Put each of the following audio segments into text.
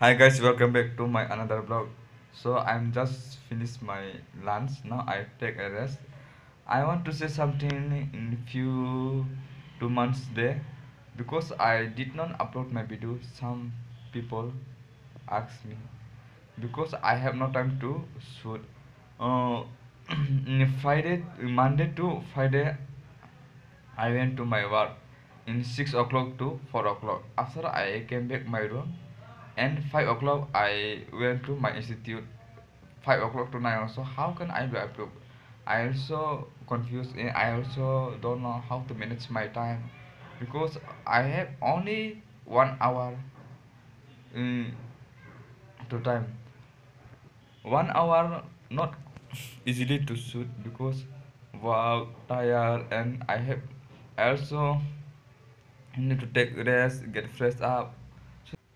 Hi guys, welcome back to my another vlog. So I'm just finished my lunch. Now I take a rest. I want to say something in few two months there because I did not upload my video. Some people ask me because I have no time to shoot. Uh, Friday, Monday to Friday, I went to my work in six o'clock to four o'clock. After I came back my room and 5 o'clock I went to my institute. 5 o'clock to 9 also. How can I be approved I also confused and I also don't know how to manage my time because I have only one hour in to time. One hour not easily to shoot because wow tired and I have also need to take rest get fresh up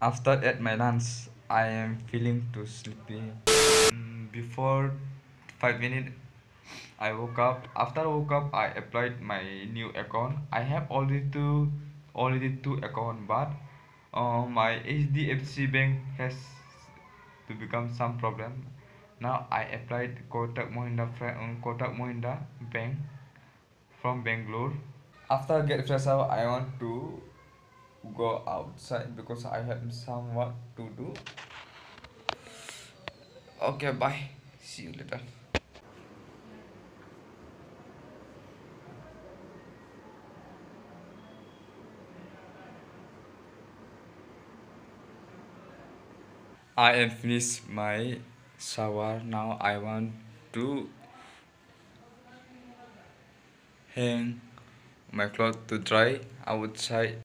after at my lunch, I am feeling too sleepy. Mm, before five minutes, I woke up. After I woke up, I applied my new account. I have already two, already two account, but uh, my HDFC bank has to become some problem. Now I applied Kotak Mahindra, um, Kotak Mahindra bank from Bangalore. After I get fresh I want to go outside because I have some work to do. Okay, bye. See you later. I am finished my shower now I want to hang my clothes to dry outside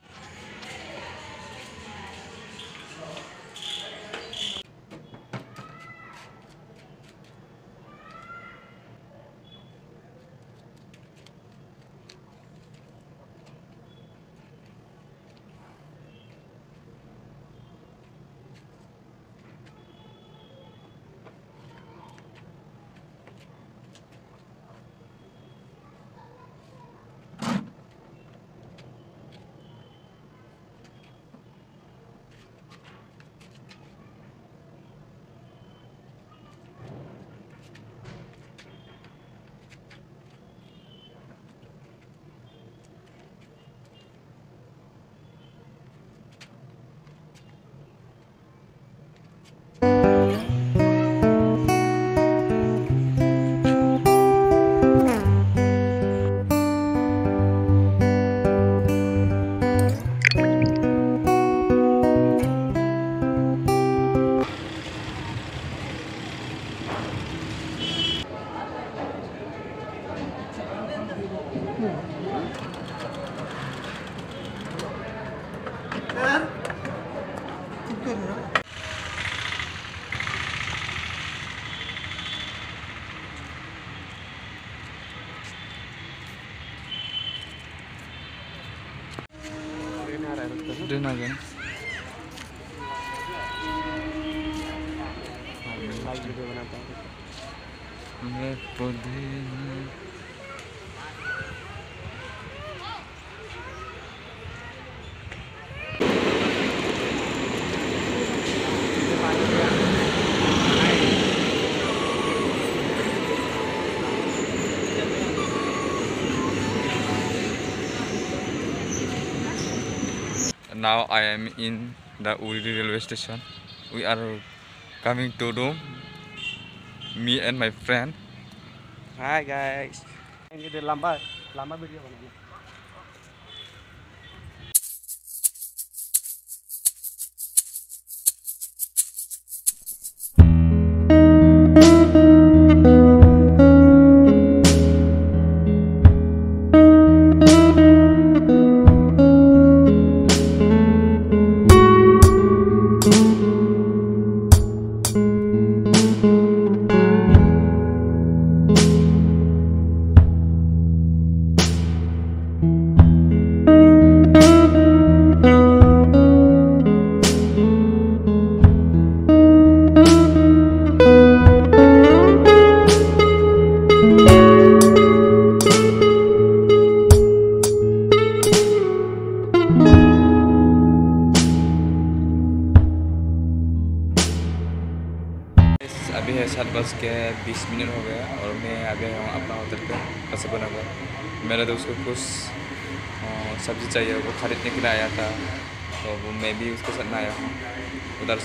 Doesn't again. बनाता हूँ now I am in the Hoodi railway station. We are coming to room. Me and my friend. Hi guys. के बीस minute हो गया और मैं आ गया हूँ अपना होटल पे कसबनगर मेरे दोस्त को कुछ सब्ज़ी चाहिए वो खरीदने के लिए आया था तो वो मैं भी उसके साथ आया हूँ। उधर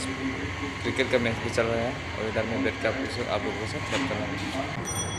क्रिकेट का मैच भी चल रहा है और इधर मैं बैठ के आप आप लोगों से बात कर रहा हूँ।